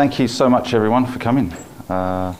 thank you so much, everyone, for coming. Uh,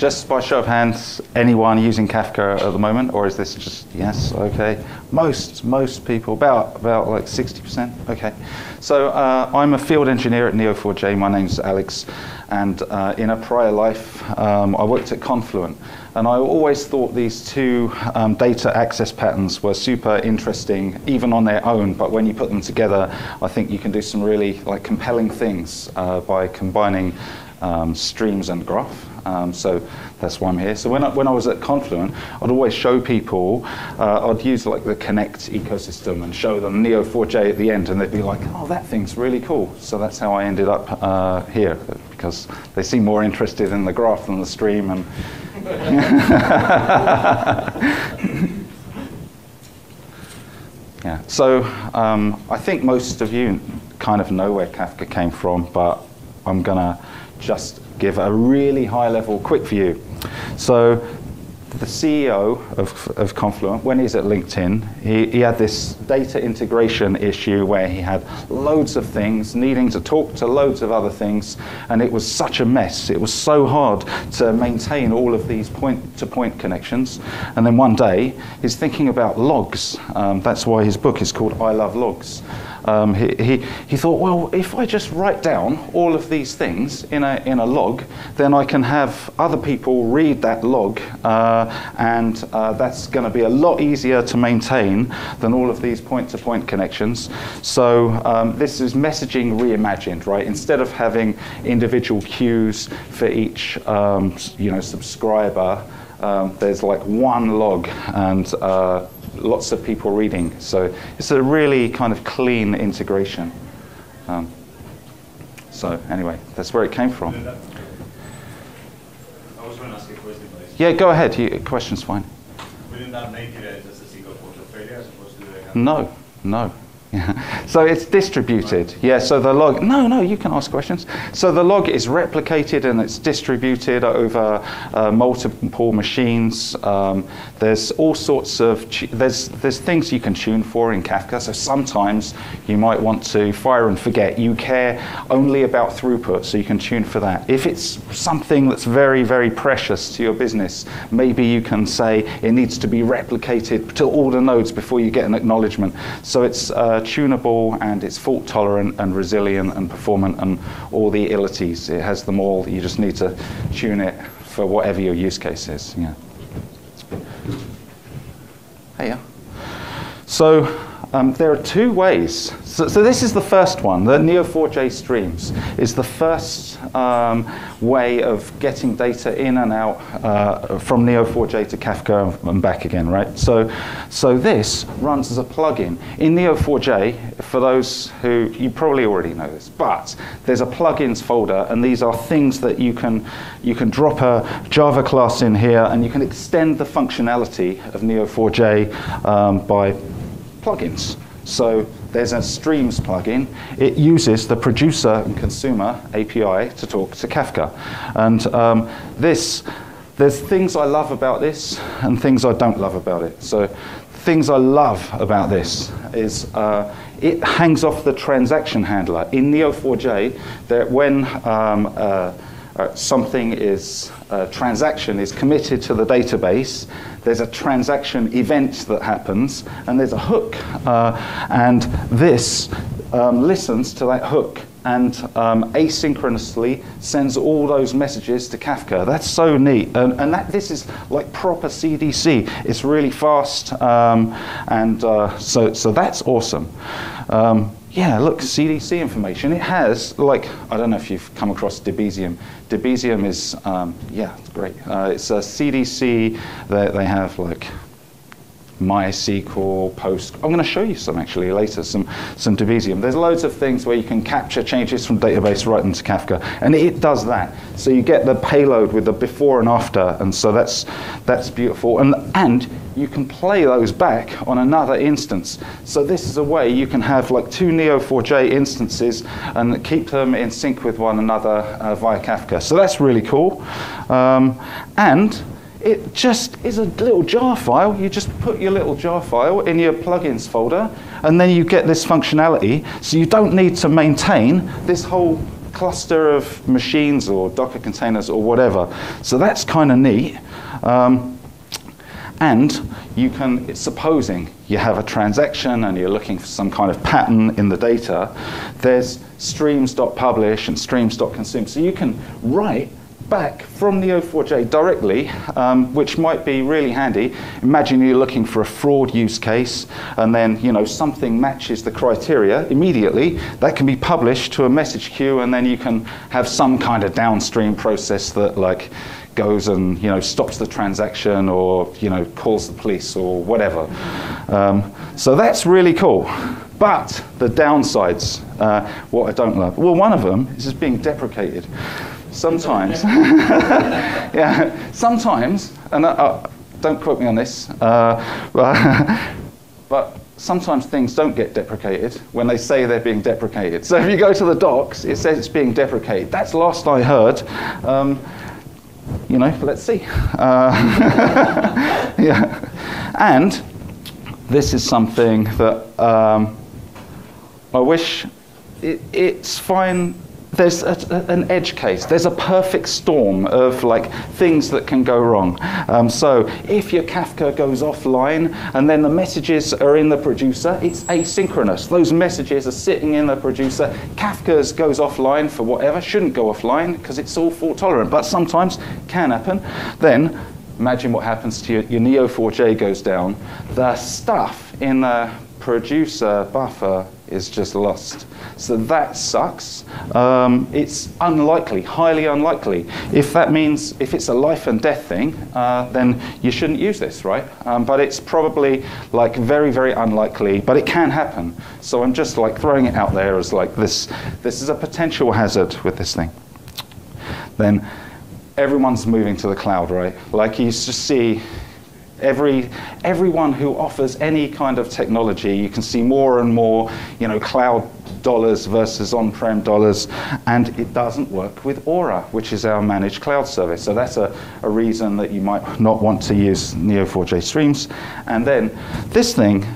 just by show of hands, anyone using Kafka at the moment, or is this just yes? Okay, most most people, about about like sixty percent. Okay, so uh, I'm a field engineer at Neo4j. My name's Alex, and uh, in a prior life, um, I worked at Confluent, and I always thought these two um, data access patterns were super interesting, even on their own. But when you put them together, I think you can do some really like compelling things uh, by combining um, streams and graph. Um, so that's why I'm here. So when I, when I was at Confluent, I'd always show people, uh, I'd use like the Connect ecosystem and show them Neo4j at the end, and they'd be like, oh, that thing's really cool. So that's how I ended up uh, here, because they seem more interested in the graph than the stream. And yeah, so um, I think most of you kind of know where Kafka came from, but I'm going to just give a really high level quick view. So the CEO of, of Confluent, when he's at LinkedIn, he, he had this data integration issue where he had loads of things needing to talk to loads of other things, and it was such a mess. It was so hard to maintain all of these point to point connections. And then one day, he's thinking about logs. Um, that's why his book is called I Love Logs um, he, he, he thought, well, if I just write down all of these things in a, in a log, then I can have other people read that log, uh, and uh, that's going to be a lot easier to maintain than all of these point to point connections. So, um, this is messaging reimagined, right? Instead of having individual queues for each um, you know, subscriber, um, there's like one log, and uh, lots of people reading. So it's a really kind of clean integration. Um, so anyway, that's where it came from. I was going to ask a question. Yeah, go ahead. You, question's fine. Wouldn't that make it just a single port of failure as opposed to No, no. so it's distributed. Yeah, so the log, no, no, you can ask questions. So the log is replicated and it's distributed over uh, multiple machines. Um, there's all sorts of, there's, there's things you can tune for in Kafka. So sometimes you might want to fire and forget. You care only about throughput, so you can tune for that. If it's something that's very, very precious to your business, maybe you can say it needs to be replicated to all the nodes before you get an acknowledgement. So it's uh, tunable and it's fault tolerant and resilient and performant and all the illities. It has them all. You just need to tune it for whatever your use case is. Yeah. Yeah. So um, there are two ways. So, so, this is the first one. The Neo4j streams is the first um, way of getting data in and out uh, from Neo4j to Kafka and back again, right? So, so this runs as a plugin. In Neo4j, for those who, you probably already know this, but there's a plugins folder and these are things that you can, you can drop a Java class in here and you can extend the functionality of Neo4j um, by plugins. So there's a Streams plugin. It uses the producer and consumer API to talk to Kafka. And um, this, there's things I love about this and things I don't love about it. So things I love about this is uh, it hangs off the transaction handler. In Neo4j, that when um, uh, uh, something is, a transaction is committed to the database, there's a transaction event that happens, and there's a hook. Uh, and this um, listens to that hook and um, asynchronously sends all those messages to Kafka. That's so neat. And, and that, this is like proper CDC. It's really fast, um, and uh, so, so that's awesome. Um, yeah, look, CDC information. It has, like, I don't know if you've come across Debezium. Debezium is, um, yeah, great. Uh, it's a CDC that they have, like, MySQL, Post. I'm going to show you some actually later, some, some Debezium. There's loads of things where you can capture changes from database right into Kafka, and it does that. So you get the payload with the before and after, and so that's, that's beautiful. And, and you can play those back on another instance. So this is a way you can have like two Neo4j instances and keep them in sync with one another uh, via Kafka. So that's really cool. Um, and it just is a little jar file. You just put your little jar file in your plugins folder, and then you get this functionality. So you don't need to maintain this whole cluster of machines or Docker containers or whatever. So that's kind of neat. Um, and you can, supposing you have a transaction and you're looking for some kind of pattern in the data, there's streams.publish and streams.consume. So you can write back from the Neo4j directly, um, which might be really handy. Imagine you're looking for a fraud use case, and then you know something matches the criteria immediately. That can be published to a message queue, and then you can have some kind of downstream process that like goes and you know stops the transaction or you know calls the police or whatever. Um, so that's really cool. But the downsides, uh, what I don't love, well, one of them is just being deprecated. Sometimes, yeah, sometimes, and uh, uh, don't quote me on this, uh, but, but sometimes things don't get deprecated when they say they're being deprecated. So if you go to the docs, it says it's being deprecated. That's last I heard. Um, you know, let's see. Uh, yeah. And this is something that um, I wish it, it's fine there's a, an edge case. There's a perfect storm of like things that can go wrong. Um, so if your Kafka goes offline and then the messages are in the producer, it's asynchronous. Those messages are sitting in the producer. Kafka's goes offline for whatever, shouldn't go offline because it's all fault tolerant, but sometimes can happen. Then imagine what happens to your, your Neo4j goes down. The stuff in the producer buffer is just lost. So that sucks. Um, it's unlikely, highly unlikely. If that means, if it's a life and death thing, uh, then you shouldn't use this, right? Um, but it's probably like very, very unlikely, but it can happen. So I'm just like throwing it out there as like this, this is a potential hazard with this thing. Then everyone's moving to the cloud, right? Like you just see Every, everyone who offers any kind of technology, you can see more and more, you know, cloud dollars versus on-prem dollars, and it doesn't work with Aura, which is our managed cloud service. So that's a, a reason that you might not want to use Neo4j Streams. And then this thing,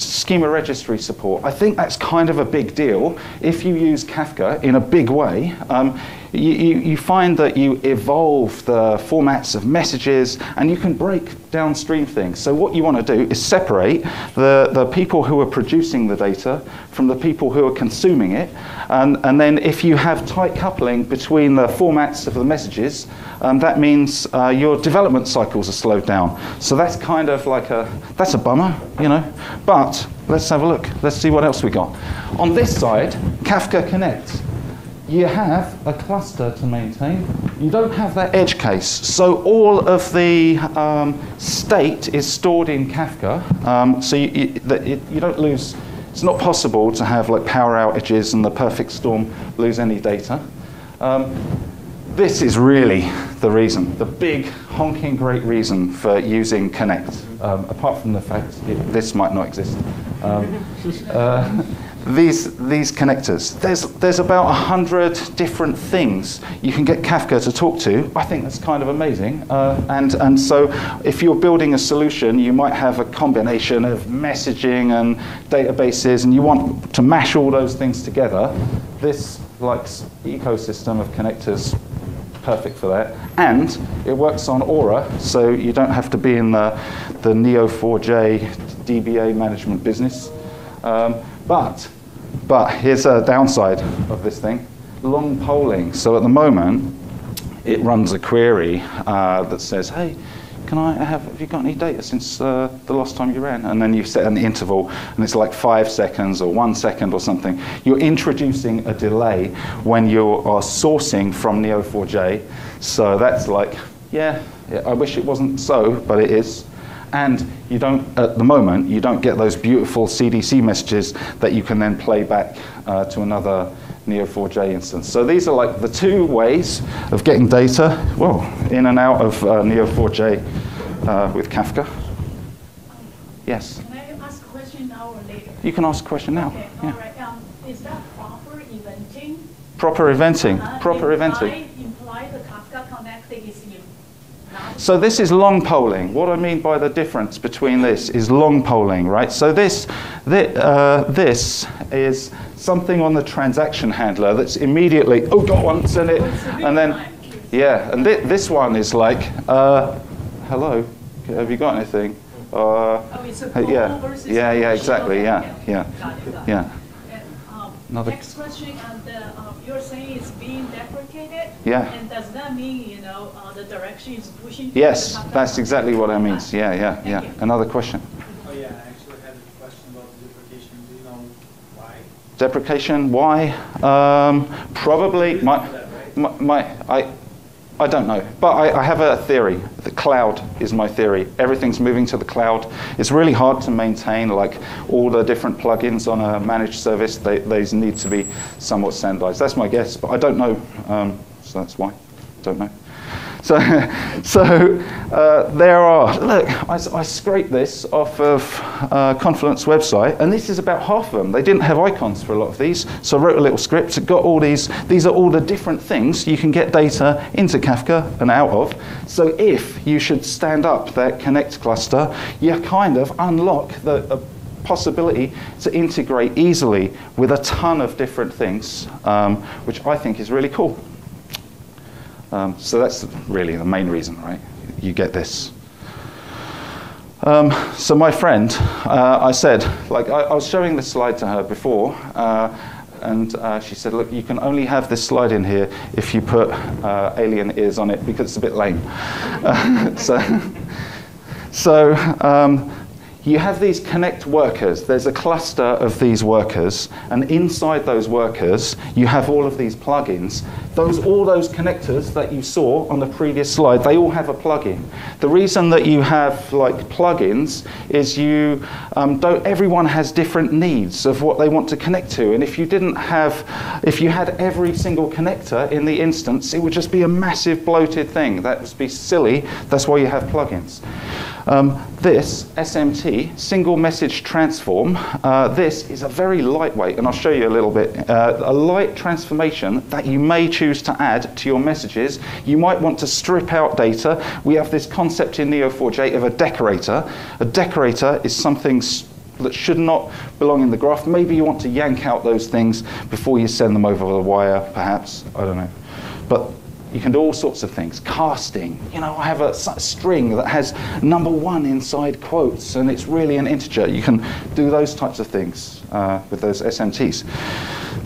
schema registry support. I think that's kind of a big deal. If you use Kafka in a big way, um, you, you, you, find that you evolve the formats of messages and you can break downstream things. So what you want to do is separate the, the people who are producing the data from the people who are consuming it. And, and then if you have tight coupling between the formats of the messages, um, that means uh, your development cycles are slowed down. So that's kind of like a, that's a bummer, you know. But let's have a look. Let's see what else we got. On this side, Kafka Connect you have a cluster to maintain. You don't have that edge case. So all of the um, state is stored in Kafka. Um, so you, you, you, don't lose, it's not possible to have like power outages and the perfect storm lose any data. Um, this is really the reason, the big honking great reason for using Connect, um, apart from the fact it, this might not exist. Um, uh, these, these connectors. There's, there's about 100 different things you can get Kafka to talk to. I think that's kind of amazing. Uh, and, and so if you're building a solution, you might have a combination of messaging and databases, and you want to mash all those things together. This like ecosystem of connectors perfect for that. And it works on Aura, so you don't have to be in the, the Neo4j DBA management business. Um, but, but here's a downside of this thing. Long polling. So at the moment, it runs a query uh, that says, hey, can I have, have you got any data since uh, the last time you ran? And then you set an interval, and it's like five seconds or one second or something. You're introducing a delay when you are sourcing from Neo4j. So that's like, yeah, yeah, I wish it wasn't so, but it is. And you don't, at the moment, you don't get those beautiful CDC messages that you can then play back uh, to another Neo4j instance. So these are like the two ways of getting data, well, in and out of uh, Neo4j uh, with Kafka. Yes? Can I ask a question now or later? You can ask a question now. Okay, yeah. right. Um, is that proper eventing? Proper eventing. Uh, proper eventing. Imply the Kafka connect is in so this is long polling. What I mean by the difference between this is long polling, right? So this, thi- uh, this is something on the transaction handler that's immediately, oh, got once in it, and then, yeah, and thi- this one is like, uh, hello, have you got anything? Uh, Oh, it's a uh, yeah, yeah, yeah, exactly, yeah, yeah, Got it, got it. yeah, Another- Next question, and uh, um, you're saying it's being deprecated? Yeah. And does that mean, you know, uh, the direction is pushing? yes, that's exactly what I mean. Yeah, yeah, Thank yeah. you. Another question. Oh, yeah, I actually had a question about deprecation. Do you know why? Deprecation, why? Um, probably, my, my, my, I, I don't know, but I, I have a theory. The cloud is my theory. Everything's moving to the cloud. It's really hard to maintain, like all the different plugins on a managed service. They, those need to be somewhat standardized. That's my guess, but I don't know. Um, so that's why. Don't know. So, so uh, there are. Look, I scraped this off of uh, Confluent's website, and this is about half of them. They didn't have icons for a lot of these, so I wrote a little script. Got all these. These are all the different things you can get data into Kafka and out of. So if you should stand up that Connect cluster, you kind of unlock the. Uh, possibility to integrate easily with a ton of different things, um, which I think is really cool. Um, so that's really the main reason, right? You get this. Um, so my friend, uh, I said, like I, I was showing this slide to her before, uh, and uh, she said, look, you can only have this slide in here if you put uh, alien ears on it because it's a bit lame. So, so um, you have these connect workers. There's a cluster of these workers, and inside those workers, you have all of these plugins. Those, all those connectors that you saw on the previous slide, they all have a plugin. The reason that you have like plugins is you um, don't. Everyone has different needs of what they want to connect to, and if you didn't have, if you had every single connector in the instance, it would just be a massive bloated thing. That would be silly. That's why you have plugins. Um, this SMT, single message transform, uh, this is a very lightweight, and I'll show you a little bit, uh, a light transformation that you may choose to add to your messages. You might want to strip out data. We have this concept in Neo4j of a decorator. A decorator is something that should not belong in the graph. Maybe you want to yank out those things before you send them over the wire, perhaps. I don't know. But you can do all sorts of things. Casting. You know, I have a string that has number one inside quotes and it's really an integer. You can do those types of things uh, with those SMTs.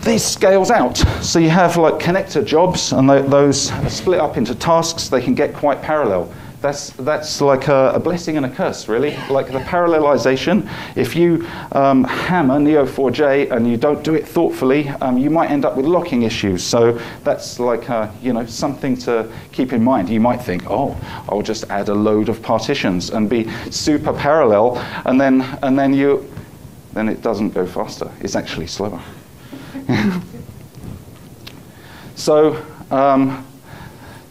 This scales out. So you have like connector jobs and tho- those are split up into tasks. They can get quite parallel. That's, that's like a, a blessing and a curse, really. Like the parallelization. If you um, hammer Neo4j and you don't do it thoughtfully, um, you might end up with locking issues. So that's like uh, you know something to keep in mind. You might think, oh, I'll just add a load of partitions and be super parallel, and then and then you then it doesn't go faster. It's actually slower. so. Um,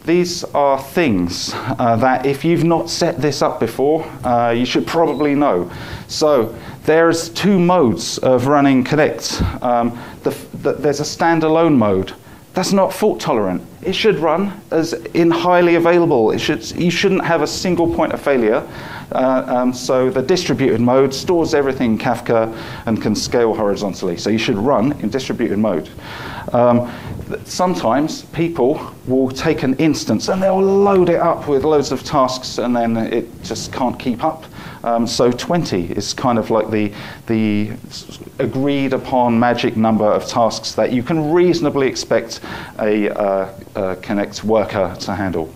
these are things uh, that if you've not set this up before, uh, you should probably know. So there's two modes of running Connect. Um, the, the, there's a standalone mode. That's not fault tolerant. It should run as in highly available. It should, you shouldn't have a single point of failure. Uh, um, so the distributed mode stores everything in Kafka and can scale horizontally. So you should run in distributed mode. Um, sometimes people will take an instance and they'll load it up with loads of tasks and then it just can't keep up. Um, so 20 is kind of like the, the agreed upon magic number of tasks that you can reasonably expect a, uh, Connect worker to handle.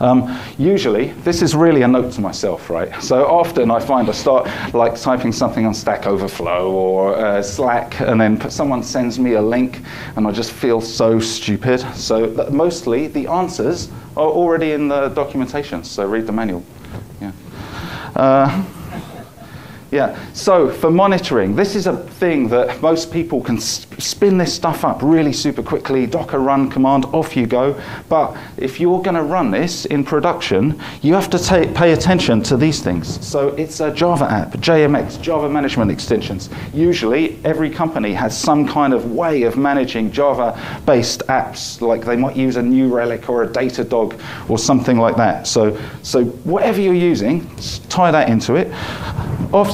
Um, usually, this is really a note to myself, right? So often I find I start like typing something on Stack Overflow or uh, Slack, and then someone sends me a link, and I just feel so stupid. So mostly the answers are already in the documentation. So read the manual. Uh, Yeah, so for monitoring, this is a thing that most people can spin this stuff up really super quickly, Docker run command, off you go. But if you're going to run this in production, you have to pay attention to these things. So it's a Java app, JMX, Java Management Extensions. Usually, every company has some kind of way of managing Java based apps, like they might use a New Relic or a Datadog or something like that. So, so whatever you're using, tie that into it.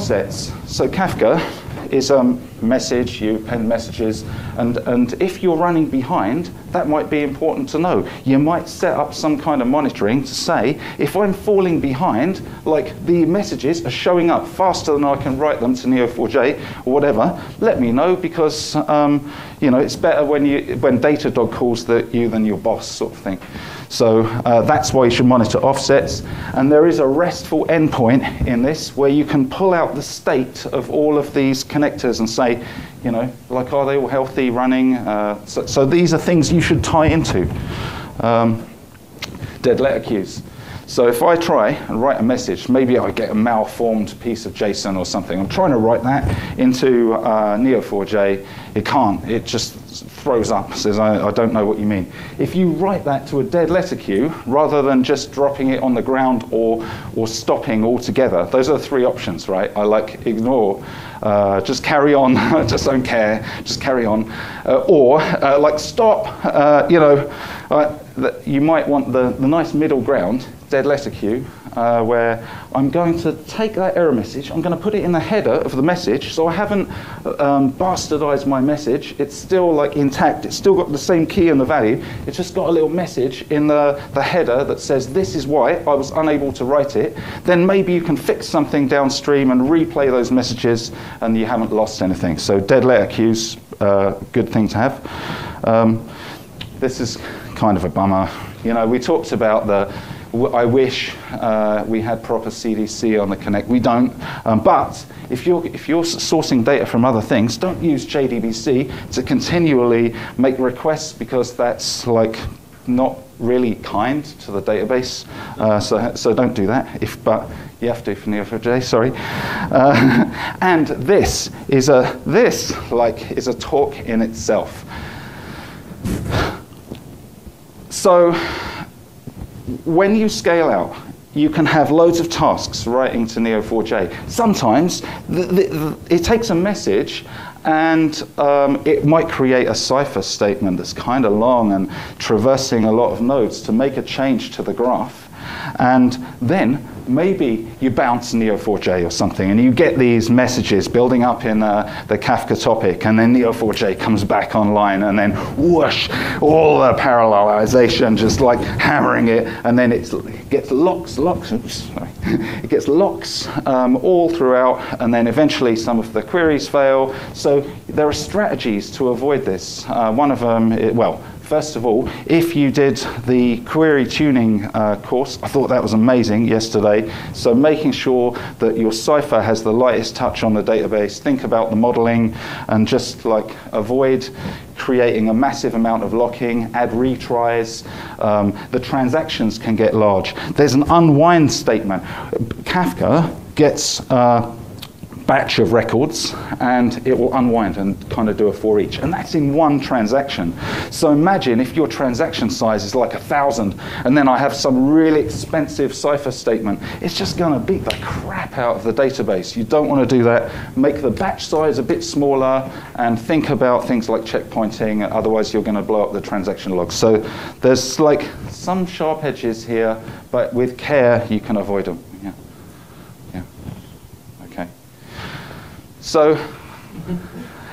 Offsets. So Kafka is a message, you append messages, and, and if you're running behind, that might be important to know. You might set up some kind of monitoring to say, if I'm falling behind, like the messages are showing up faster than I can write them to Neo4j or whatever, let me know because um, you know it's better when you when Datadog calls the, you than your boss sort of thing. So uh, that's why you should monitor offsets. And there is a RESTful endpoint in this where you can pull out the state of all of these connectors and say, you know, like are they all healthy, running? Uh, so, so these are things you should tie into. Um, dead letter queues. So if I try and write a message, maybe I get a malformed piece of JSON or something. I'm trying to write that into uh, Neo4j. It can't. It just throws up, says, I, I don't know what you mean. If you write that to a dead letter queue, rather than just dropping it on the ground or, or stopping altogether, those are the three options, right? I like ignore, uh, just carry on, just don't care, just carry on. Uh, or uh, like stop, uh, you know, uh, you might want the, the nice middle ground, dead letter queue, uh, where I'm going to take that error message, I'm going to put it in the header of the message, so I haven't um, bastardized my message. It's still like intact. It's still got the same key and the value. It's just got a little message in the, the header that says this is why I was unable to write it. Then maybe you can fix something downstream and replay those messages, and you haven't lost anything. So dead letter queues, uh, good thing to have. Um, this is kind of a bummer. You know, we talked about the. I wish uh, we had proper CDC on the Connect. We don't. Um, but if you're if you're sourcing data from other things, don't use JDBC to continually make requests because that's like not really kind to the database. Uh, so so don't do that. If but you have to for Neo4j. Sorry. Uh, and this is a this like is a talk in itself. So when you scale out, you can have loads of tasks writing to Neo4j. Sometimes the, the, it takes a message and um, it might create a Cypher statement that's kind of long and traversing a lot of nodes to make a change to the graph. And then maybe you bounce Neo4j or something, and you get these messages building up in uh, the Kafka topic, and then Neo4j comes back online, and then whoosh, all the parallelization just like hammering it, and then it gets locks, locks, oops, sorry. it gets locks um, all throughout, and then eventually some of the queries fail. So there are strategies to avoid this. Uh, one of them, it, well, First of all, if you did the query tuning uh, course, I thought that was amazing yesterday. So making sure that your Cypher has the lightest touch on the database, think about the modeling, and just like avoid creating a massive amount of locking, add retries. Um, the transactions can get large. There's an unwind statement. Kafka gets uh, batch of records and it will unwind and kind of do a for each. And that's in one transaction. So imagine if your transaction size is like a thousand and then I have some really expensive Cypher statement, it's just going to beat the crap out of the database. You don't want to do that. Make the batch size a bit smaller and think about things like checkpointing, otherwise you're going to blow up the transaction log. So there's like some sharp edges here, but with care you can avoid them. Yeah. Yeah. Okay. So,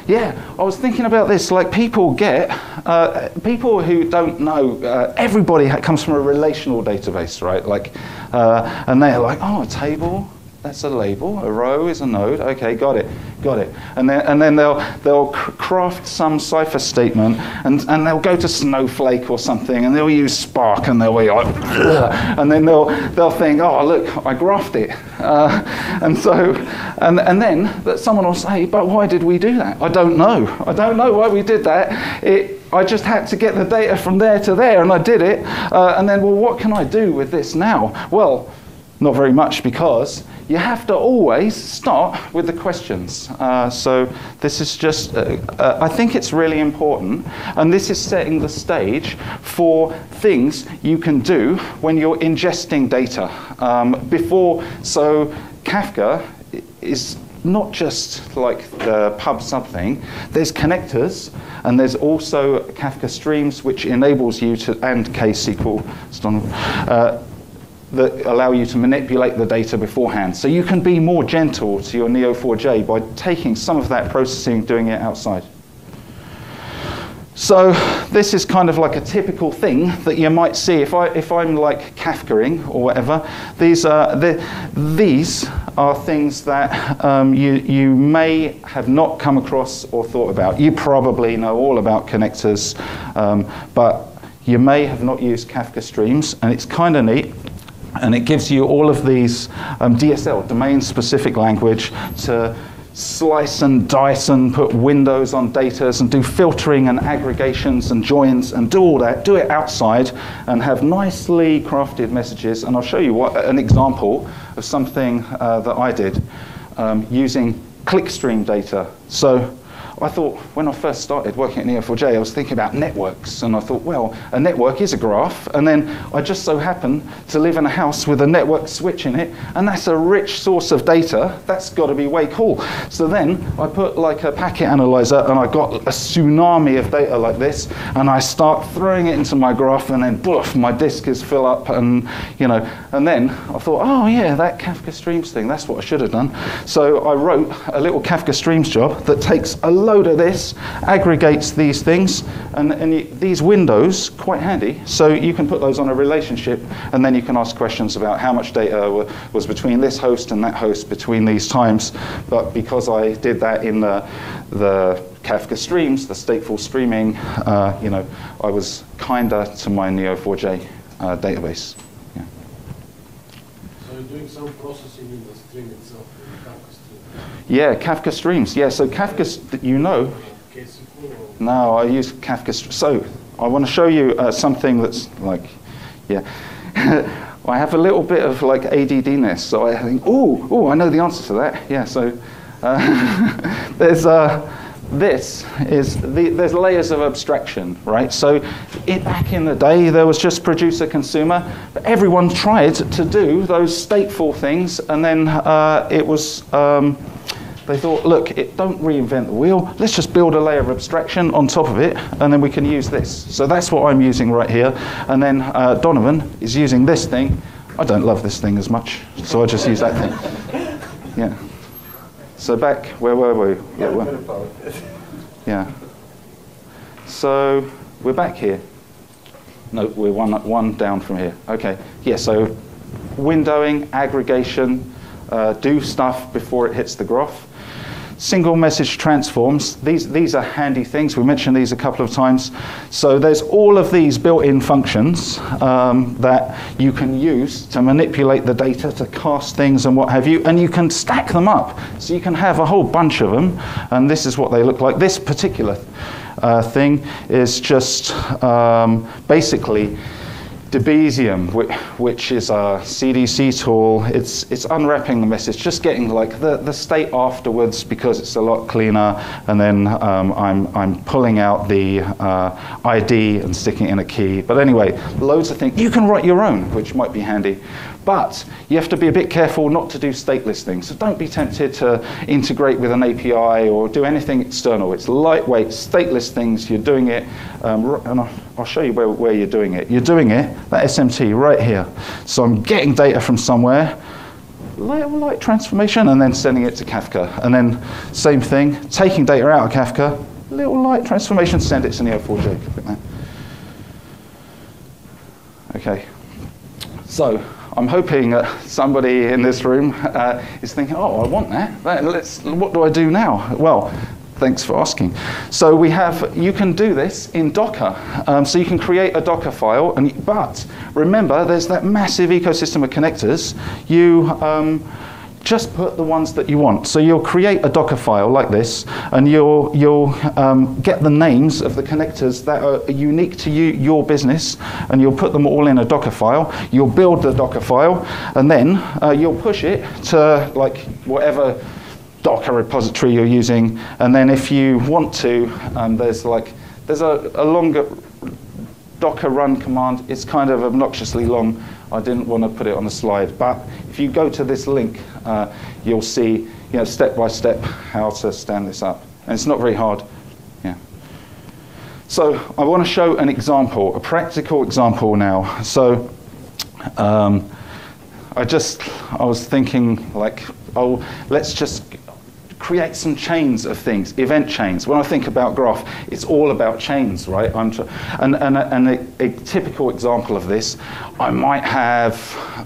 yeah, I was thinking about this. Like, people get, uh, people who don't know, uh, everybody comes from a relational database, right? Like, uh, and they're like, oh, a table, that's a label, a row is a node. Okay, got it, got it. And then, and then they'll, they'll craft some Cypher statement and, and they'll go to Snowflake or something and they'll use Spark and they'll be like, "Ugh," and then they'll, they'll think, oh, look, I graphed it. Uh, and so, and, and then that someone will say, but why did we do that? I don't know. I don't know why we did that. It, I just had to get the data from there to there and I did it. Uh, and then, well, what can I do with this now? Well, not very much because you have to always start with the questions. Uh, so this is just, uh, uh, I think it's really important, and this is setting the stage for things you can do when you're ingesting data. Um, before, so Kafka is not just like the pub something. There's connectors, and there's also Kafka streams, which enables you to, and KSQL, uh, that allow you to manipulate the data beforehand. So you can be more gentle to your Neo4j by taking some of that processing, and doing it outside. So this is kind of like a typical thing that you might see if, I, if I'm like Kafkaing or whatever. These are, the, these are things that um, you, you may have not come across or thought about. You probably know all about connectors, um, but you may have not used Kafka streams, and it's kind of neat. And it gives you all of these um, DSL, domain-specific language, to slice and dice and put windows on data and do filtering and aggregations and joins and do all that, do it outside and have nicely crafted messages. And I'll show you what, an example of something uh, that I did um, using clickstream data. So I thought when I first started working at Neo4j, I was thinking about networks, and I thought, well, a network is a graph, and then I just so happen to live in a house with a network switch in it, and that's a rich source of data. That's got to be way cool. So then I put like a packet analyzer, and I got a tsunami of data like this, and I start throwing it into my graph, and then boof, my disk is fill up, and you know, and then I thought, oh yeah, that Kafka Streams thing, that's what I should have done. So I wrote a little Kafka Streams job that takes a load of this, aggregates these things, and, and you, these windows, quite handy. So you can put those on a relationship, and then you can ask questions about how much data was between this host and that host between these times. But because I did that in the, the Kafka streams, the stateful streaming, uh, you know, I was kinder to my Neo4j uh, database. Yeah. So you're doing some processing in the stream itself. Yeah, Kafka streams. Yeah, so Kafka, you know. No, I use Kafka. So I want to show you uh, something that's like, yeah. I have a little bit of like ADDness, so I think, oh, oh, I know the answer to that. Yeah, so uh, there's uh, this is the, there's layers of abstraction, right? So it, back in the day, there was just producer consumer, but everyone tried to do those stateful things, and then uh, it was. Um, they thought, look, it, don't reinvent the wheel. Let's just build a layer of abstraction on top of it, and then we can use this. So that's what I'm using right here. And then uh, Donovan is using this thing. I don't love this thing as much, so I just use that thing. Yeah. So back, where were we? Yeah, yeah. So we're back here. No, we're one, one down from here. Okay. Yeah, so windowing, aggregation, uh, do stuff before it hits the graph. Single message transforms, these, these are handy things. We mentioned these a couple of times. So there's all of these built-in functions um, that you can use to manipulate the data, to cast things and what have you, and you can stack them up. So you can have a whole bunch of them, and this is what they look like. This particular uh, thing is just um, basically Debezium, which is a CDC tool, it's, it's unwrapping the message, just getting like the, the state afterwards because it's a lot cleaner, and then um, I'm, I'm pulling out the uh, ID and sticking in a key. But anyway, loads of things. You can write your own, which might be handy. But you have to be a bit careful not to do stateless things. So don't be tempted to integrate with an API or do anything external. It's lightweight, stateless things. You're doing it, um, and I'll, show you where, where you're doing it. You're doing it, that SMT right here. So I'm getting data from somewhere, light, light transformation, and then sending it to Kafka. And then same thing, taking data out of Kafka, little light transformation, send it to Neo4j. Okay. So I'm hoping that somebody in this room uh, is thinking, oh, I want that. Let's, what do I do now? Well, thanks for asking. So we have, you can do this in Docker. Um, so you can create a Docker file, and, but remember, there's that massive ecosystem of connectors. You, um, just put the ones that you want. So you'll create a Docker file like this, and you'll, you'll um, get the names of the connectors that are unique to you, your business, and you'll put them all in a Docker file. You'll build the Docker file, and then uh, you'll push it to like whatever Docker repository you're using. And then if you want to, um, there's like there's a, a longer Docker run command. It's kind of obnoxiously long. I didn't want to put it on the slide, but if you go to this link, uh, you'll see, you know, step by step how to stand this up, and it's not very hard. Yeah. So I want to show an example, a practical example now. So um, I just, I was thinking like, oh, let's just create some chains of things, event chains. When I think about graph, it's all about chains, right? Tr- and and, a, and a, a, typical example of this, I might have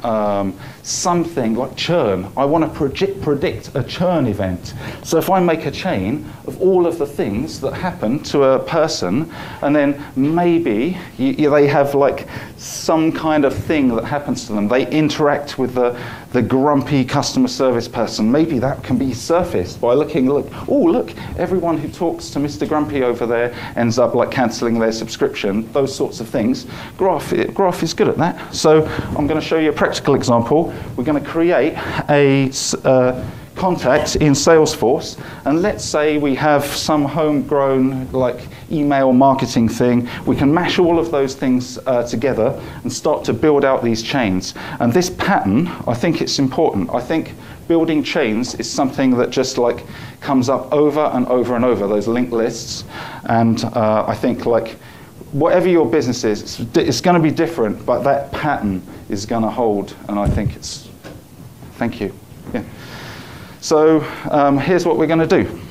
um, something like churn. I want to predict, predict a churn event. So if I make a chain of all of the things that happen to a person, and then maybe you, you, they have like some kind of thing that happens to them, they interact with the, the grumpy customer service person. Maybe that can be surfaced by looking, look, oh, look, everyone who talks to Mr. Grumpy over there ends up like cancelling their subscription, those sorts of things. Graph, Graph is good at that. So I'm going to show you a practical example we're going to create a uh, contact in Salesforce, and let's say we have some homegrown like email marketing thing. We can mash all of those things uh, together and start to build out these chains. And this pattern, I think it's important. I think building chains is something that just like comes up over and over and over those linked lists, and uh, I think like whatever your business is, it's, it's going to be different, but that pattern is going to hold, and I think it's. Thank you. Yeah. So um, here's what we're going to do.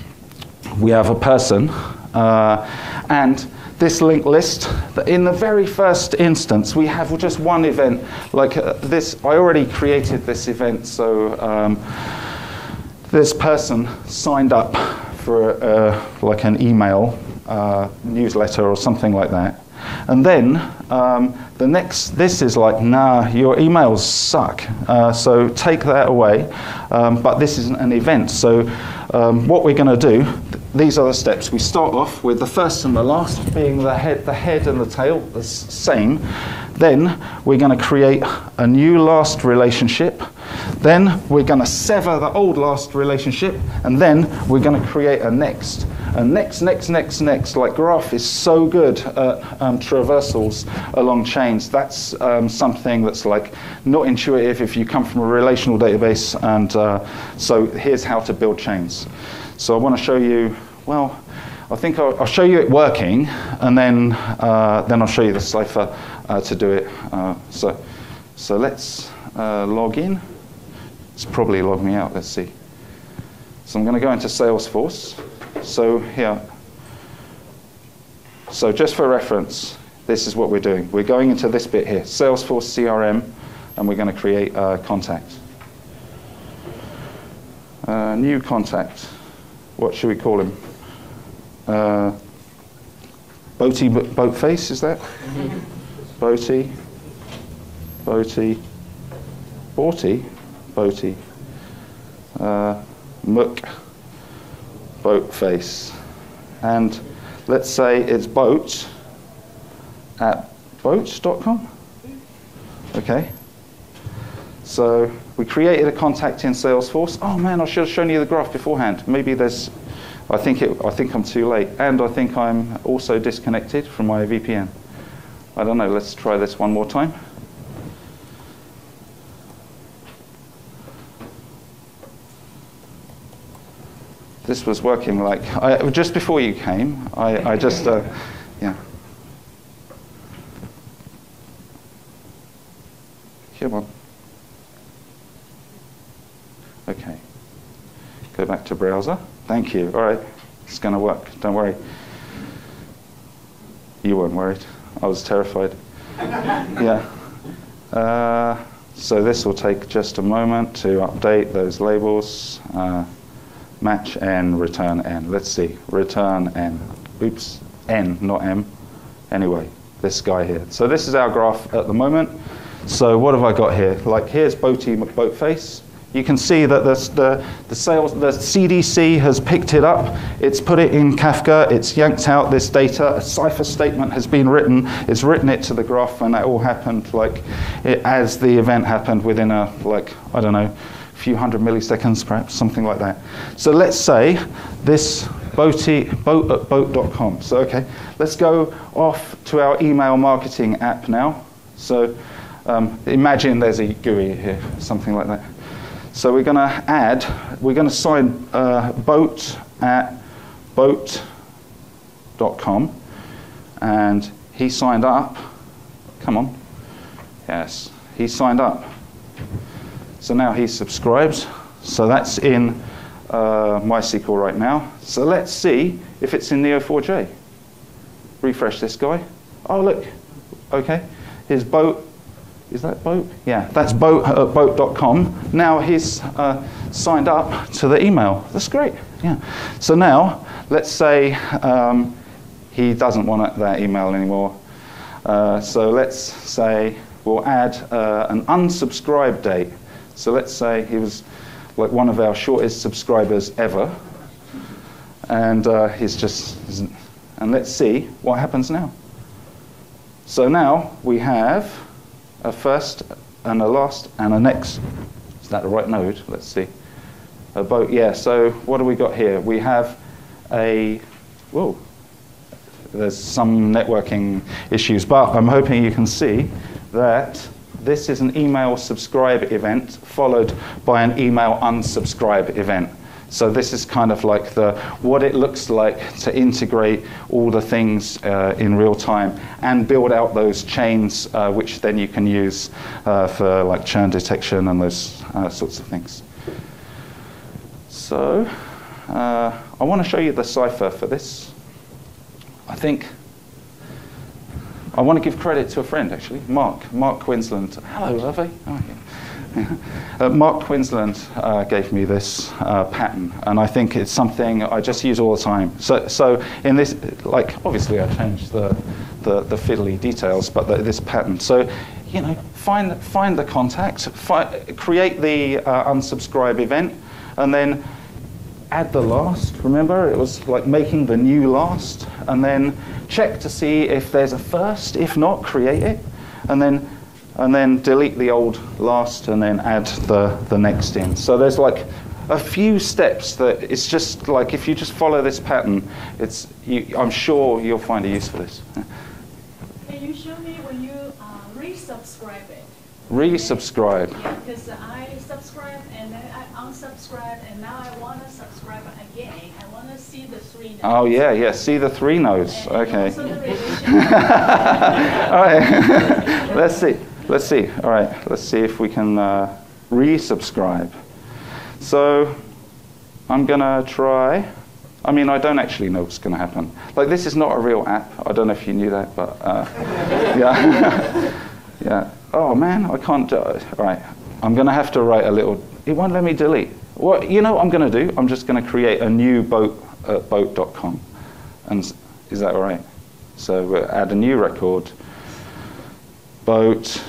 We have a person, uh, and this linked list. In the very first instance, we have just one event. Like uh, this, I already created this event, so um, this person signed up for uh, like an email uh, newsletter or something like that. And then um, the next, this is like, nah, your emails suck. Uh, so take that away. Um, but this isn't an event. So um, what we're going to do, these are the steps. We start off with the first and the last being the head, the head and the tail, the same. Then we're going to create a new last relationship. Then we're going to sever the old last relationship. And then we're going to create a next. And next, next, next, next, like graph is so good at um, traversals along chains. That's um, something that's like not intuitive if you come from a relational database. And uh, so here's how to build chains. So I want to show you, well, I think I'll, I'll, show you it working, and then, uh, then I'll show you the Cypher uh, to do it. Uh, so, so let's uh, log in. It's probably logged me out. Let's see. So I'm going to go into Salesforce. So here, so just for reference, this is what we're doing. We're going into this bit here, Salesforce CRM, and we're going to create a contact. Uh, new contact. What should we call him? Uh, Boaty Boatface, is that? Boaty. Boaty. Boaty. Boaty. Uh, Mook boat face. And let's say it's boat at boats.com. Okay. So we created a contact in Salesforce. Oh man, I should have shown you the graph beforehand. Maybe there's, I think it, I think I'm too late, and I think I'm also disconnected from my VPN. I don't know. Let's try this one more time. this was working like I, just before you came. I, I just uh, yeah. Come on. Okay. Go back to browser. Thank you. All right. It's going to work. Don't worry. You weren't worried. I was terrified. yeah. Uh, so this will take just a moment to update those labels. Uh, match n, return n. Let's see, return n. Oops, n, not m. Anyway, this guy here. So this is our graph at the moment. So what have I got here? Like here's Boaty McBoatface. You can see that the, the, the sales, the CDC has picked it up. It's put it in Kafka. It's yanked out this data. A Cypher statement has been written. It's written it to the graph, and that all happened like it, as the event happened within a like I don't know, few hundred milliseconds, perhaps something like that. So let's say this boaty, boat at boat.com. So okay, let's go off to our email marketing app now. So um, imagine there's a GUI here, something like that. So we're going to add, we're going to sign uh, boat at boat.com. And he signed up. Come on. Yes, he signed up. So now he's subscribed. So that's in uh, MySQL right now. So let's see if it's in Neo4j. Refresh this guy. Oh, look. Okay. His boat is that boat? Yeah, that's boat at boat.com. Now he's uh, signed up to the email. That's great. Yeah. So now, let's say um, he doesn't want that email anymore. Uh, so let's say we'll add uh, an unsubscribe date. So let's say he was like one of our shortest subscribers ever. And uh, he's just, and let's see what happens now. So now we have a first and a last and a next. Is that the right node? Let's see. A boat, yeah. So what do we got here? We have a, whoa, there's some networking issues, but I'm hoping you can see that this is an email subscribe event followed by an email unsubscribe event. So this is kind of like the what it looks like to integrate all the things uh, in real time and build out those chains, uh, which then you can use uh, for like churn detection and those uh, sorts of things. So uh, I want to show you the Cypher for this. I think I want to give credit to a friend actually, Mark, Mark Quinsland. Hello. Oh, yeah. uh, Mark Quinsland uh, gave me this uh, pattern, and I think it's something I just use all the time. So, so in this, like, obviously I changed the, the, the fiddly details, but the, this pattern. So, you know, find, find the contact, fi create the uh, unsubscribe event, and then add the last. Remember, it was like making the new last, and then check to see if there's a first. If not, create it, and then and then delete the old last and then add the, the next in. So there's like a few steps that it's just like if you just follow this pattern, it's, you, I'm sure you'll find a use for this. Can you show me when you uh, resubscribe it? Resubscribe. Yeah, because I subscribe and then I unsubscribe and now I want to subscribe again. I want to see the three nodes. Oh yeah, yeah. See the three nodes. And Okay. also the relation. All right. Let's see. Let's see. All right. Let's see if we can uh, resubscribe. So I'm gonna try. I mean, I don't actually know what's going to happen. Like, this is not a real app. I don't know if you knew that, but uh, yeah, yeah. Oh man, I can't do it. All right. I'm going to have to write a little. It won't let me delete. What you know? What I'm going to do. I'm just going to create a new boat at boat.com, and is that all right? So we'll add a new record. Boat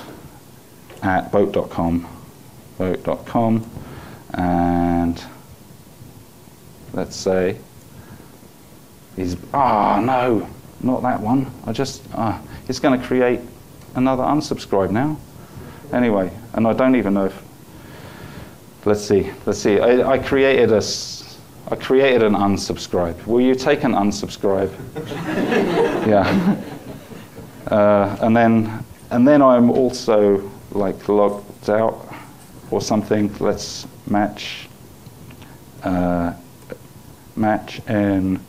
at boat.com, boat.com, and let's say is ah no, not that one. I just ah, it's going to create another unsubscribe now. Anyway, and I don't even know if. Let's see. Let's see. I, I created a. I created an unsubscribe. Will you take an unsubscribe? yeah. Uh, and then, and then I'm also like logged out or something. Let's match. Uh, match and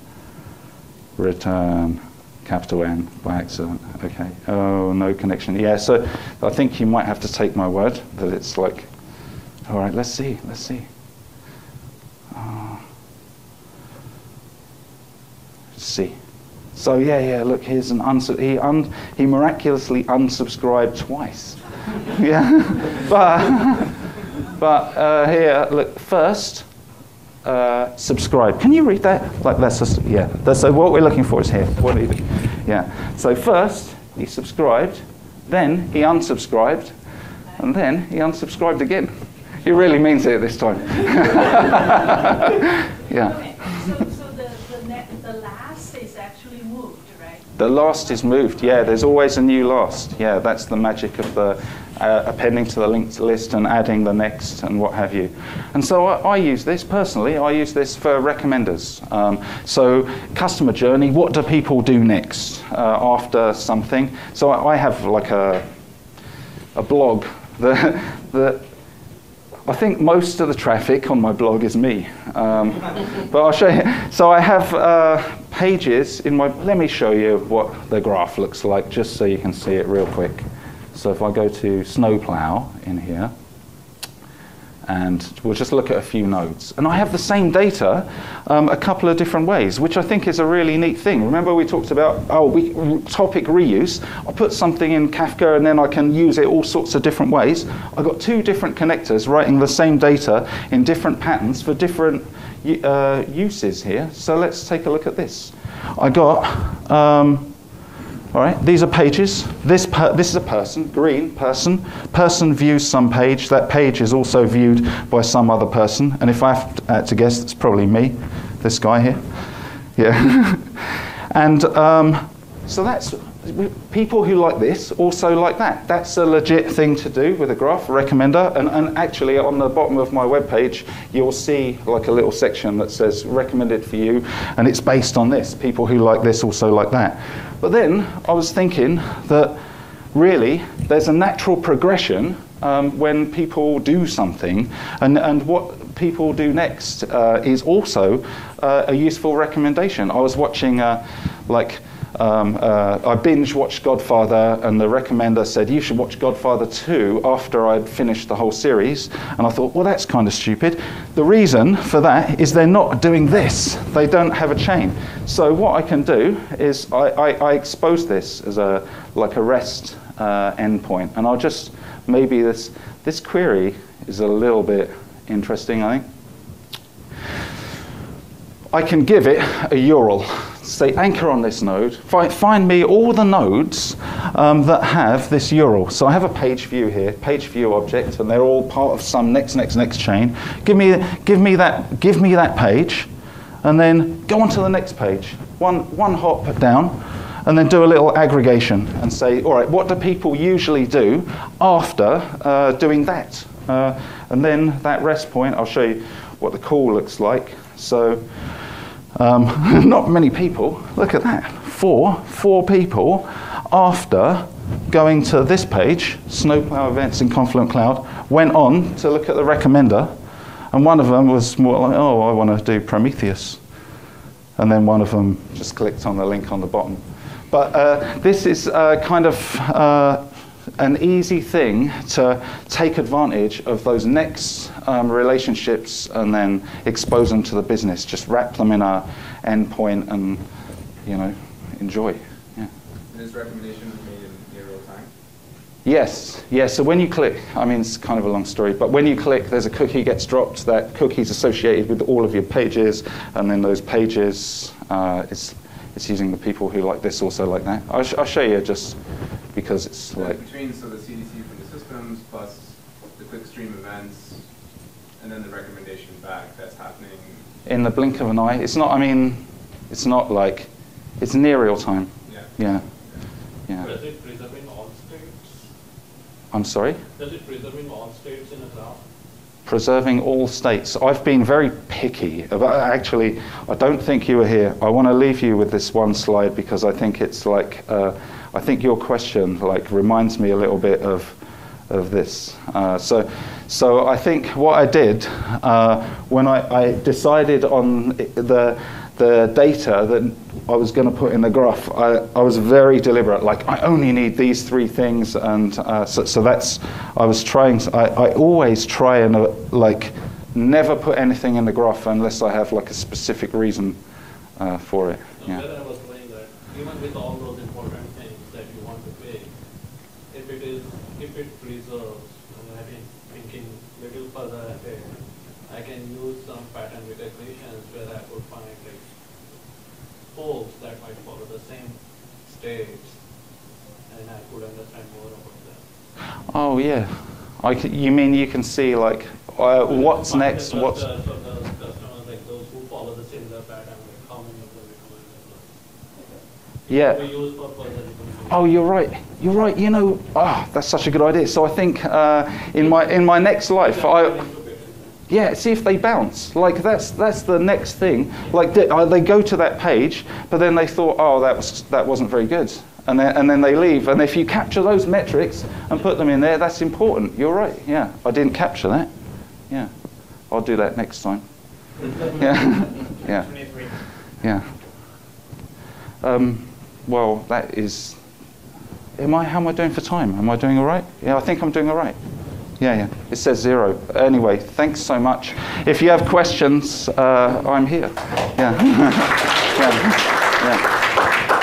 return capital N by accident. Okay. Oh, no connection. Yeah, so I think you might have to take my word that it's like, all right, let's see, let's see. Oh. Let's see. So yeah, yeah. Look, here's an uns- he un- he miraculously unsubscribed twice. yeah, but but uh, here, look first uh, subscribe. Can you read that? Like that's just, yeah. That's so what we're looking for is here. What you? Yeah. So first he subscribed, then he unsubscribed, and then he unsubscribed again. He really means it this time. yeah. Okay, so, so the, the ne the last is actually moved, right? The last is moved. Yeah, there's always a new last. Yeah, that's the magic of the uh, appending to the linked list and adding the next and what have you. And so I, I use this personally. I use this for recommenders. Um, so customer journey. What do people do next uh, after something? So I, I have like a a blog that that I think most of the traffic on my blog is me. Um, but I'll show you. So I have uh, pages in my. Let me show you what the graph looks like, just so you can see it real quick. So if I go to Snowplow in here, and we'll just look at a few nodes. And I have the same data um, a couple of different ways, which I think is a really neat thing. Remember we talked about, oh, we, topic reuse. I put something in Kafka and then I can use it all sorts of different ways. I've got two different connectors writing the same data in different patterns for different uh, uses here. So let's take a look at this. I got, um, all right, these are pages. This, this is a person, green person. Person views some page. That page is also viewed by some other person. And if I have to, uh, guess, it's probably me, this guy here. Yeah. and um, so that's people who like this also like that. That's a legit thing to do with a graph, recommender. And, and actually, on the bottom of my webpage, you'll see like a little section that says recommended for you, and it's based on this. People who like this also like that. But then I was thinking that really there's a natural progression um, when people do something, and, and what people do next uh, is also uh, a useful recommendation. I was watching uh, like um, uh, I binge watched Godfather, and the recommender said, You should watch Godfather 2 after I'd finished the whole series. And I thought, Well, that's kind of stupid. The reason for that is they're not doing this, they don't have a chain. So, what I can do is I, I, I expose this as a, like a REST uh, endpoint, and I'll just maybe this, this query is a little bit interesting, I think. I can give it a URL say anchor on this node, find, find me all the nodes um, that have this URL. So I have a page view here, page view object, and they're all part of some next, next, next chain. Give me, give me, that, give me that page, and then go on to the next page. One, one hop down, and then do a little aggregation and say, all right, what do people usually do after uh, doing that? Uh, and then that rest point, I'll show you what the call looks like. So um, not many people. Look at that. Four, four people after going to this page, Snowplow Events in Confluent Cloud, went on to look at the recommender. And one of them was more like, oh, I want to do Prometheus. And then one of them just clicked on the link on the bottom. But uh, this is uh, kind of uh, an easy thing to take advantage of those next um, relationships and then expose them to the business. Just wrap them in a endpoint and you know enjoy. Yeah. And this recommendation was made in near real time. Yes, yes. So when you click, I mean it's kind of a long story, but when you click, there's a cookie gets dropped. That cookie's associated with all of your pages, and then those pages, uh, it's it's using the people who like this also like that. I'll, sh- I'll show you just because it's So like between so the CDC from the systems plus the clickstream events and then the recommendation back that's happening. in the blink of an eye. It's not. I mean, it's not like it's near real time. Yeah. Yeah, yeah. Does it preserving all states? I'm sorry. Does it preserving all states in a graph? preserving all states. I've been very picky about actually. I don't think you were here. I want to leave you with this one slide because I think it's like uh, I think your question like reminds me a little bit of of this. Uh, so, so I think what I did uh, when I, I decided on the the data that I was going to put in the graph, I, I was very deliberate. Like I only need these three things, and uh, so, so that's I was trying. I, I always try and uh, like never put anything in the graph unless I have like a specific reason uh, for it. Yeah. whether I was saying that even with all those important things that you want to pick, if it is, if it preserves, and I've been thinking little further ahead, I can use some pattern recognitions where I could find like folks that might follow the same states, and I could understand more about that. Oh yeah, I c you mean you can see like uh, what's next? What's clusters of the customers, like those who follow the similar pattern, like how many of them recommend yeah. We use for further recommendation. Oh, you're right. You're right. You know, ah, that's such a good idea. So I think uh, in my in my next life, I yeah, see if they bounce. Like that's that's the next thing. Like they, uh, they go to that page, but then they thought, oh, that was that wasn't very good, and then and then they leave. And if you capture those metrics and put them in there, that's important. You're right. Yeah, I didn't capture that. Yeah, I'll do that next time. Yeah, yeah, yeah. Um, well, that is. Am I? How am I doing for time? Am I doing all right? Yeah, I think I'm doing all right. Yeah, yeah. It says zero. Anyway, thanks so much. If you have questions, uh, I'm here. Yeah. yeah. yeah. yeah.